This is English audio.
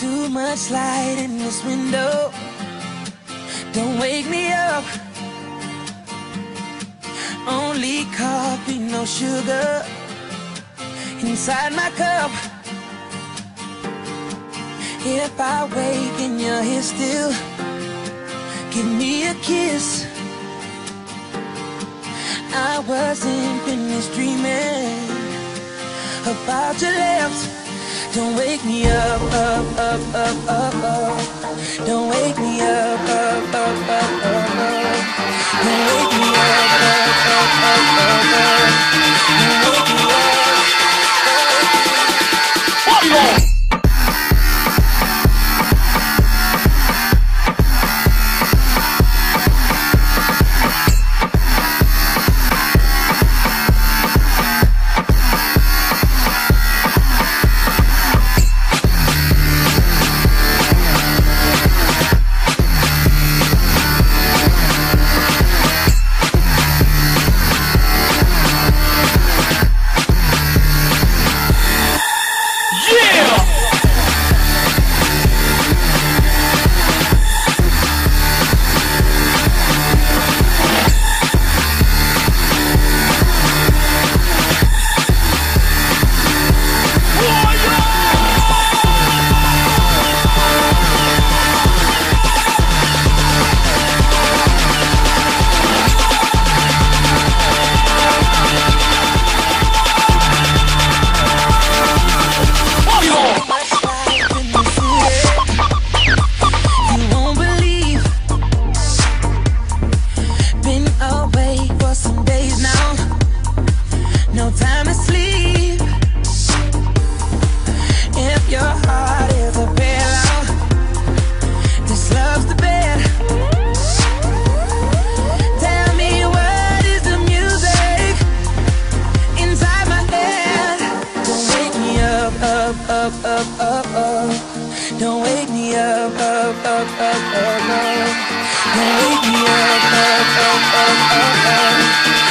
Too much light in this window. Don't wake me up. Only coffee, no sugar. Inside my cup. If I wake and you're here still, give me a kiss. I wasn't finished dreaming about your lips. Don't wake me up, up, up, up, up, up. Don't wake me up, up, up, up, up. Don't wake me up, up, up, up, up, up. Don't wake me up, up, up, up, up, up.